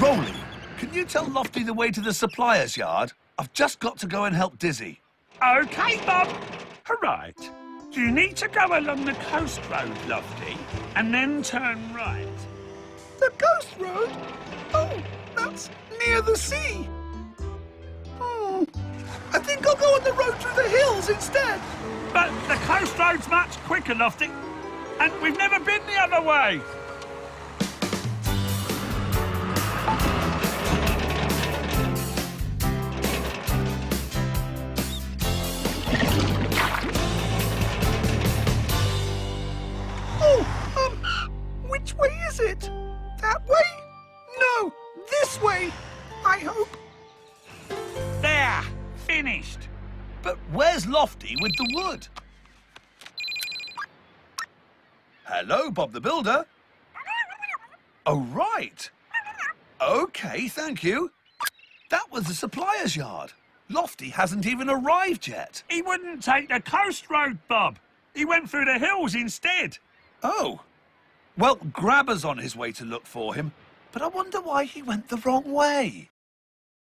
Roley, can you tell Lofty the way to the supplier's yard? I've just got to go and help Dizzy. OK, Bob. All right. You need to go along the coast road, Lofty, and then turn right. The coast road? Oh, that's near the sea. Hmm. I think I'll go on the road through the hills instead. But the coast road's much quicker, Lofty. And we've never been the other way. It? That way? No, this way, I hope. There. Finished. But where's Lofty with the wood? Hello, Bob the Builder. Oh, right. OK, thank you. That was the supplier's yard. Lofty hasn't even arrived yet. He wouldn't take the coast road, Bob. He went through the hills instead. Oh. Well, Grabber's on his way to look for him, but I wonder why he went the wrong way.